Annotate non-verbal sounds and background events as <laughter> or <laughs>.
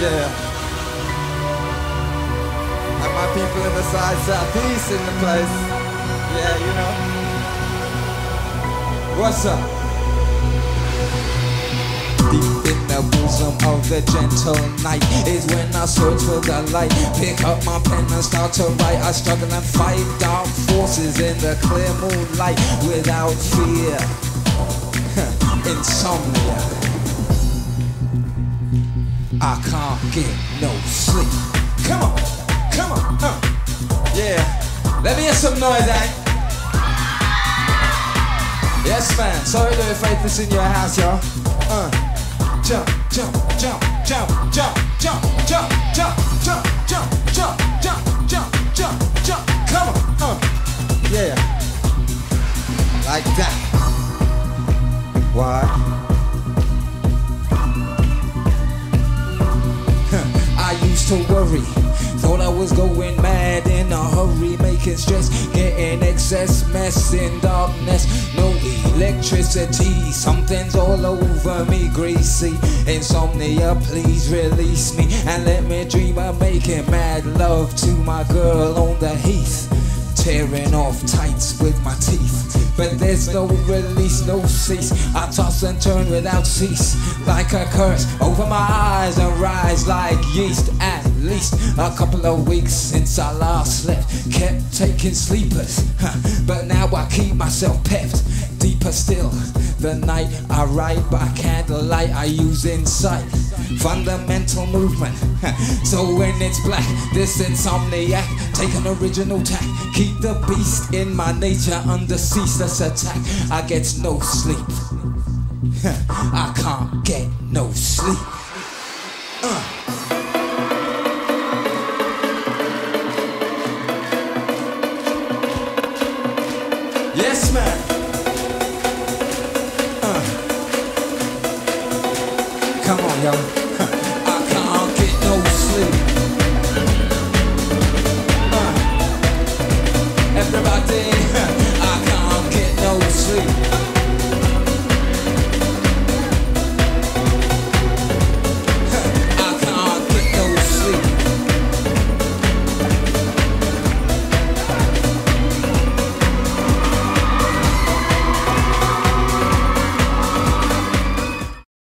Yeah. And my people in the side southeast in the place. Yeah, you know. What's up? Deep in the bosom of the gentle night is when I search for the light. Pick up my pen and start to write. I struggle and fight dark forces in the clear moonlight without fear. <laughs> Insomnia. I can't get no sleep. Come on, come on, uh. yeah. Let me hear some noise, eh? Yes, man. Sorry to Faithless in your house, y'all. Uh. Jump, jump, jump, jump, jump, jump, jump, jump, jump, jump, jump, jump, jump, jump, jump. Come on, uh. Yeah. Like that. Why? To worry. Thought I was going mad in a hurry, making stress, getting excess mess in darkness. No electricity, something's all over me, greasy. Insomnia, please release me and let me dream of making mad love to my girl on the heath. Tearing off tights with my teeth. But there's no release, no cease. I toss and turn without cease. Like a curse over my eyes and rise like yeast. At least a couple of weeks since I last slept. Kept taking sleepers. huh, But now I keep myself pepped. Deeper still, the night I write by candlelight, I use insight. Fundamental movement. <laughs> So when it's black, this insomniac, take an original tack. Keep the beast in my nature under ceaseless attack. I get no sleep. <laughs> I can't get no sleep. Uh. Yes, man. Uh. Come on, yo. Listen.